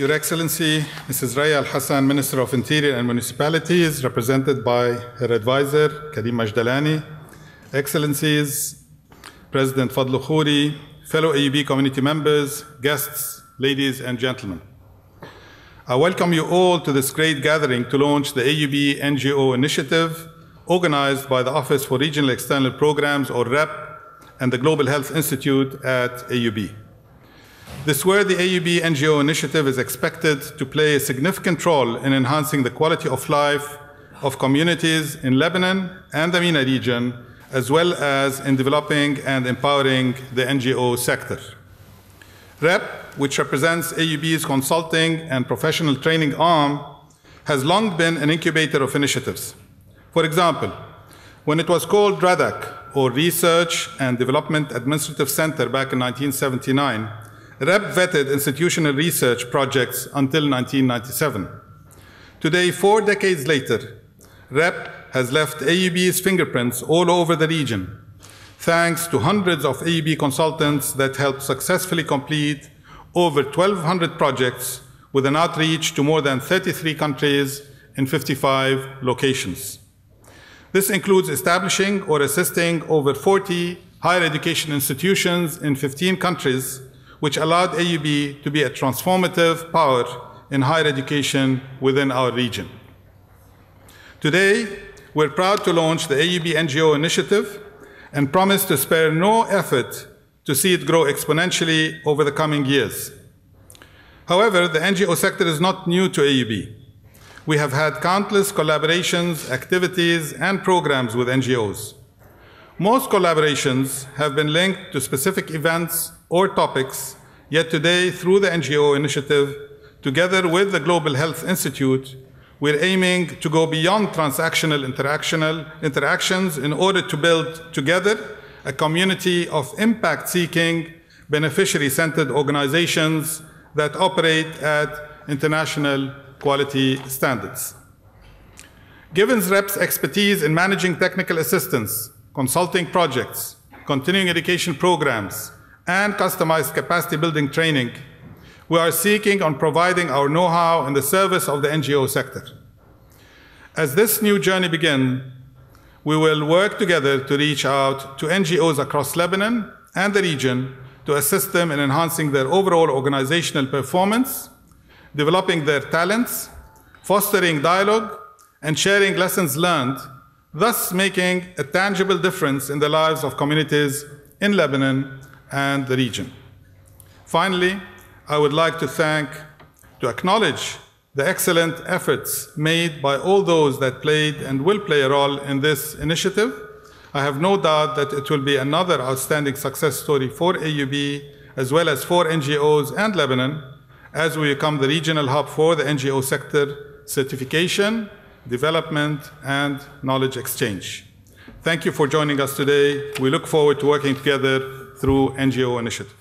Your Excellency, Mrs. Raya Al Hassan, Minister of Interior and Municipalities, represented by her advisor, Karim Majdalani, Excellencies, President Fadlo Khuri, fellow AUB community members, guests, ladies and gentlemen. I welcome you all to this great gathering to launch the AUB NGO initiative organized by the Office for Regional External Programs, or REP, and the Global Health Institute at AUB. This worthy AUB NGO initiative is expected to play a significant role in enhancing the quality of life of communities in Lebanon and the MENA region, as well as in developing and empowering the NGO sector. REP, which represents AUB's consulting and professional training arm, has long been an incubator of initiatives. For example, when it was called RADAC, or Research and Development Administrative Center back in 1979, REP vetted institutional research projects until 1997. Today, four decades later, REP has left AUB's fingerprints all over the region, thanks to hundreds of AUB consultants that helped successfully complete over 1,200 projects with an outreach to more than 33 countries in 55 locations. This includes establishing or assisting over 40 higher education institutions in 15 countries, which allowed AUB to be a transformative power in higher education within our region. Today, we're proud to launch the AUB NGO initiative and promise to spare no effort to see it grow exponentially over the coming years. However, the NGO sector is not new to AUB. We have had countless collaborations, activities, and programs with NGOs. Most collaborations have been linked to specific events or topics, yet today, through the NGO initiative, together with the Global Health Institute, we're aiming to go beyond transactional interactions in order to build together a community of impact-seeking, beneficiary-centered organizations that operate at international quality standards. Given REP's expertise in managing technical assistance, consulting projects, continuing education programs, and customized capacity building training, we are seeking on providing our know-how in the service of the NGO sector. As this new journey begins, we will work together to reach out to NGOs across Lebanon and the region to assist them in enhancing their overall organizational performance, developing their talents, fostering dialogue, and sharing lessons learned, thus making a tangible difference in the lives of communities in Lebanon and the region. Finally, I would like to thank, to acknowledge the excellent efforts made by all those that played and will play a role in this initiative. I have no doubt that it will be another outstanding success story for AUB as well as for NGOs and Lebanon as we become the regional hub for the NGO sector certification, development, and knowledge exchange. Thank you for joining us today. We look forward to working together through NGO initiative.